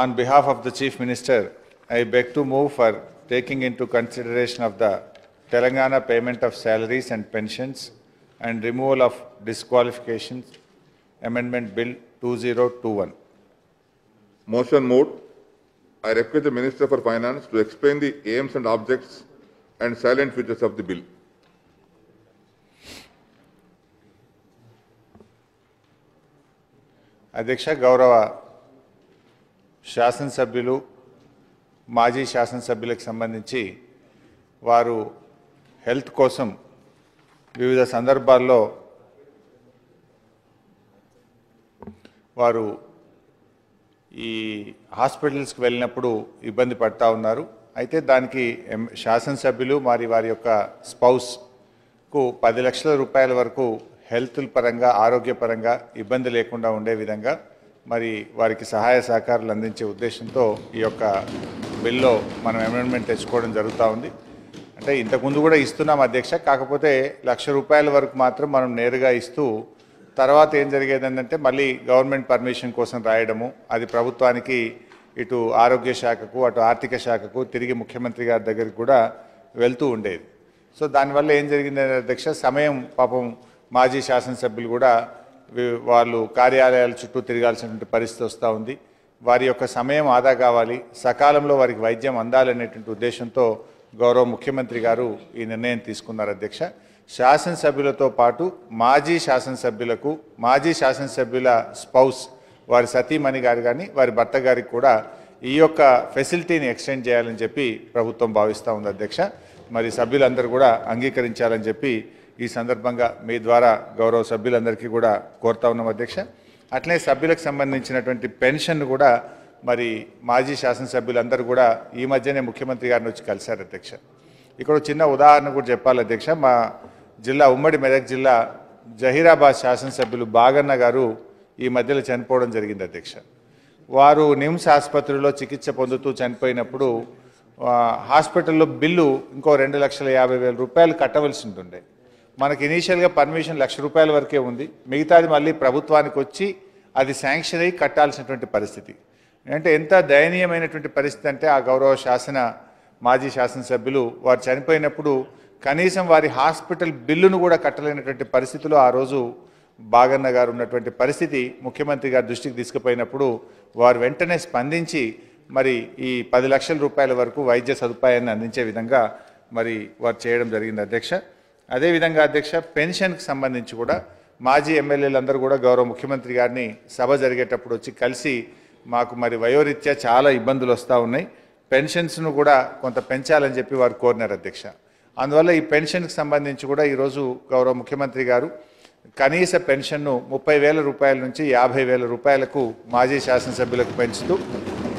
On behalf of the Chief Minister, I beg to move for taking into consideration of the Telangana payment of salaries and pensions and removal of disqualifications, Amendment Bill 2021. Motion moved. I request the Minister for Finance to explain the aims and objects and silent features of the bill. ಅಧ್ಯಕ್ಷ ಗೌರವ శాసనసభ్యులు మాజీ శాసనసభ్యులకు సంబంధించి వారు health కోసం వివిధ సందర్భాల్లో వారు ఈ హాస్పిటల్స్కి వెళ్ళినప్పుడు ఇబ్బంది పడతా ఉన్నారు. అయితే దానికి శాసనసభ్యులు మరి వారి యొక్క స్పౌస్కు పది లక్షల రూపాయల వరకు హెల్త్ పరంగా ఆరోగ్యపరంగా ఇబ్బంది లేకుండా ఉండే విధంగా మరి వారికి సహాయ సహకారాలు అందించే ఉద్దేశంతో ఈ యొక్క బిల్లో మనం అమెండ్మెంట్ తెచ్చుకోవడం జరుగుతూ ఉంది. అంటే ఇంతకుముందు కూడా ఇస్తున్నాం అధ్యక్ష కాకపోతే లక్ష రూపాయల వరకు మాత్రం మనం నేరుగా ఇస్తూ తర్వాత ఏం జరిగేది ఏంటంటే మళ్ళీ గవర్నమెంట్ పర్మిషన్ కోసం రాయడము అది ప్రభుత్వానికి ఇటు ఆరోగ్య శాఖకు అటు ఆర్థిక శాఖకు తిరిగి ముఖ్యమంత్రి గారి దగ్గరికి కూడా వెళ్తూ ఉండేది. సో దానివల్ల ఏం జరిగింది అధ్యక్ష సమయం పాపం మాజీ శాసనసభ్యులు కూడా వాళ్ళు కార్యాలయాల చుట్టూ తిరగాల్సినటువంటి పరిస్థితి వస్తూ ఉంది. వారి యొక్క సమయం ఆదా కావాలి. సకాలంలో వారికి వైద్యం అందాలనేటువంటి ఉద్దేశంతో గౌరవ ముఖ్యమంత్రి గారు ఈ నిర్ణయం తీసుకున్నారు అధ్యక్ష. శాసనసభ్యులతో పాటు మాజీ శాసనసభ్యులకు మాజీ శాసనసభ్యుల స్పౌస్ వారి సతీమణి గారు కానీ వారి భర్త గారికి కూడా ఈ యొక్క ఫెసిలిటీని ఎక్స్టెండ్ చేయాలని చెప్పి ప్రభుత్వం భావిస్తూ ఉంది అధ్యక్ష. మరి సభ్యులందరూ కూడా అంగీకరించాలని చెప్పి ఈ సందర్భంగా మీ ద్వారా గౌరవ సభ్యులందరికీ కూడా కోరుతా ఉన్నాం అధ్యక్ష. అట్లనే సభ్యులకు సంబంధించినటువంటి పెన్షన్ కూడా మరి మాజీ శాసనసభ్యులందరూ కూడా ఈ మధ్యనే ముఖ్యమంత్రి గారిని వచ్చి కలిశారు అధ్యక్ష. ఇక్కడ ఒక చిన్న ఉదాహరణ కూడా చెప్పాలి అధ్యక్ష. మా జిల్లా ఉమ్మడి మెదక్ జిల్లా జహీరాబాద్ శాసనసభ్యులు బాగన్న గారు ఈ మధ్యలో చనిపోవడం జరిగింది అధ్యక్ష. వారు నిమ్స్ ఆసుపత్రిలో చికిత్స పొందుతూ చనిపోయినప్పుడు హాస్పిటల్లో బిల్లు ఇంకో రెండు లక్షల యాభై వేల రూపాయలు కట్టవలసి ఉంటుండే. మనకి ఇనీషియల్గా పర్మిషన్ లక్ష రూపాయల వరకే ఉంది. మిగతాది మళ్ళీ ప్రభుత్వానికి వచ్చి అది శాంక్షన్ అయ్యి కట్టాల్సినటువంటి పరిస్థితి. అంటే ఎంత దయనీయమైనటువంటి పరిస్థితి అంటే ఆ గౌరవ శాసన మాజీ శాసనసభ్యులు వారు చనిపోయినప్పుడు కనీసం వారి హాస్పిటల్ బిల్లును కూడా కట్టలేనటువంటి పరిస్థితిలో ఆ రోజు బాగన్న గారు ఉన్నటువంటి పరిస్థితి ముఖ్యమంత్రి గారి దృష్టికి తీసుకుపోయినప్పుడు వారు వెంటనే స్పందించి మరి ఈ పది లక్షల రూపాయల వరకు వైద్య సదుపాయాన్ని అందించే విధంగా మరి వారు చేయడం జరిగింది. అధ్యక్ష అదేవిధంగా అధ్యక్ష పెన్షన్కి సంబంధించి కూడా మాజీ ఎమ్మెల్యేలందరూ కూడా గౌరవ ముఖ్యమంత్రి గారిని సభ జరిగేటప్పుడు వచ్చి కలిసి మాకు మరి వయోరీత్యా చాలా ఇబ్బందులు వస్తూ ఉన్నాయి. పెన్షన్స్ను కూడా కొంత పెంచాలని చెప్పి వారు కోరినారు అధ్యక్ష. అందువల్ల ఈ పెన్షన్కి సంబంధించి కూడా ఈరోజు గౌరవ ముఖ్యమంత్రి గారు కనీస పెన్షన్ను ముప్పై వేల రూపాయల నుంచి యాభై వేల రూపాయలకు మాజీ శాసనసభ్యులకు పెంచుతూ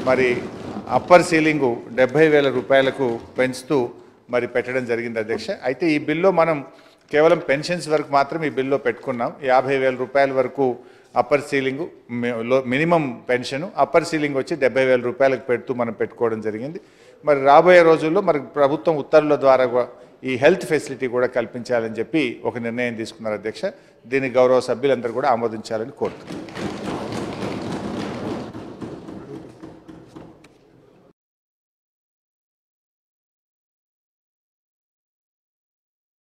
మరి అప్పర్ సీలింగు డెబ్బై వేల రూపాయలకు పెంచుతూ మరి పెట్టడం జరిగింది అధ్యక్ష. అయితే ఈ బిల్లో మనం కేవలం పెన్షన్స్ వరకు మాత్రం ఈ బిల్లో పెట్టుకున్నాం. యాభై వేల రూపాయల వరకు upper ceiling minimum pension upper ceiling వచ్చి డెబ్బై వేల రూపాయలకు పెడుతూ మనం పెట్టుకోవడం జరిగింది. మరి రాబోయే రోజుల్లో మరి ప్రభుత్వం ఉత్తర్వుల ద్వారా కూడా ఈ హెల్త్ ఫెసిలిటీ కూడా కల్పించాలని చెప్పి ఒక నిర్ణయం తీసుకున్నారు అధ్యక్ష. దీన్ని గౌరవ సభ్యులందరూ కూడా ఆమోదించాలని కోరుతున్నాను